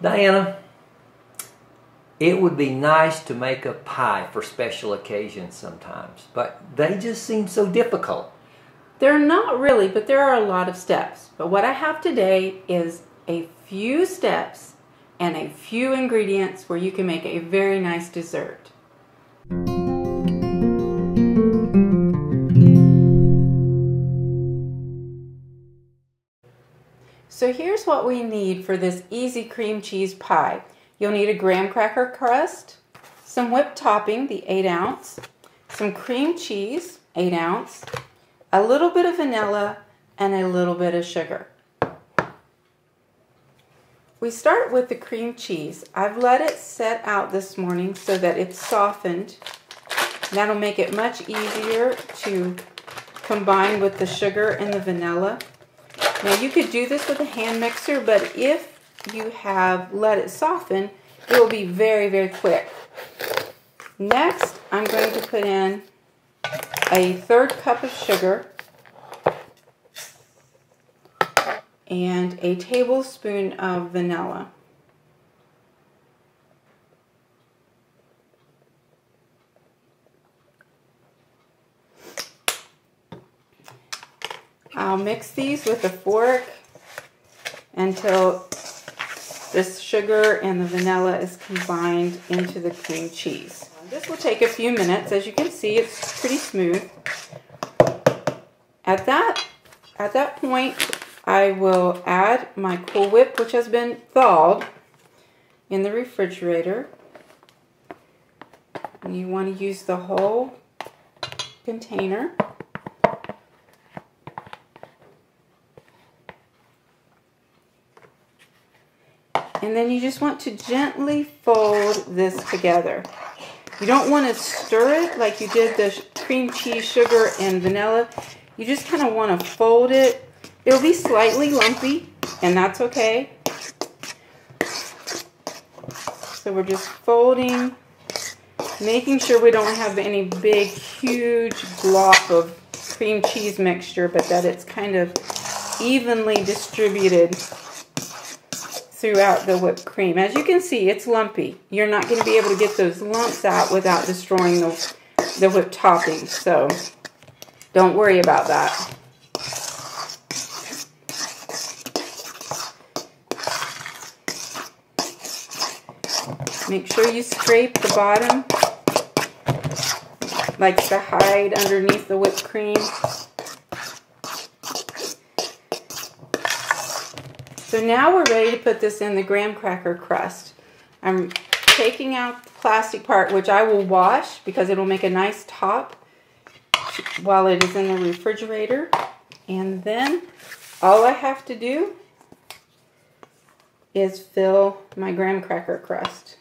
Diana, it would be nice to make a pie for special occasions sometimes, but they just seem so difficult. They're not really, but there are a lot of steps. But what I have today is a few steps and a few ingredients where you can make a very nice dessert. So here's what we need for this easy cream cheese pie. You'll need a graham cracker crust, some whipped topping, the 8 ounce, some cream cheese, 8 ounce, a little bit of vanilla, and a little bit of sugar. We start with the cream cheese. I've let it set out this morning so that it's softened. That'll make it much easier to combine with the sugar and the vanilla. Now you could do this with a hand mixer, but if you have let it soften, it will be very, very quick. Next, I'm going to put in a third cup of sugar and a tablespoon of vanilla. I'll mix these with a fork until this sugar and the vanilla is combined into the cream cheese. This will take a few minutes. As you can see, it's pretty smooth. At that, at that point, I will add my Cool Whip, which has been thawed in the refrigerator. And you want to use the whole container. And then you just want to gently fold this together. You don't want to stir it like you did the cream cheese, sugar, and vanilla. You just kind of want to fold it. It'll be slightly lumpy, and that's okay. So we're just folding, making sure we don't have any big, huge glop of cream cheese mixture, but that it's kind of evenly distributed throughout the whipped cream. As you can see, it's lumpy. You're not going to be able to get those lumps out without destroying the, the whipped topping. So don't worry about that. Make sure you scrape the bottom, like the hide underneath the whipped cream. So now we're ready to put this in the graham cracker crust. I'm taking out the plastic part, which I will wash because it will make a nice top while it is in the refrigerator. And then all I have to do is fill my graham cracker crust.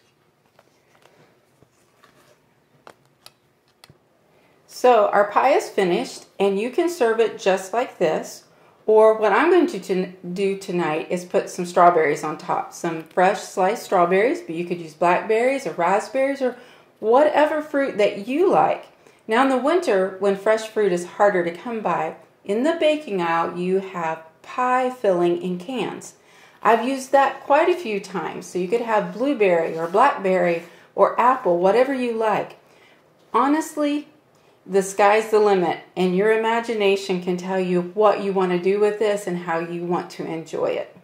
So our pie is finished and you can serve it just like this or what I'm going to do tonight is put some strawberries on top. Some fresh sliced strawberries, but you could use blackberries or raspberries or whatever fruit that you like. Now in the winter, when fresh fruit is harder to come by, in the baking aisle you have pie filling in cans. I've used that quite a few times, so you could have blueberry or blackberry or apple, whatever you like. Honestly, the sky's the limit, and your imagination can tell you what you want to do with this and how you want to enjoy it.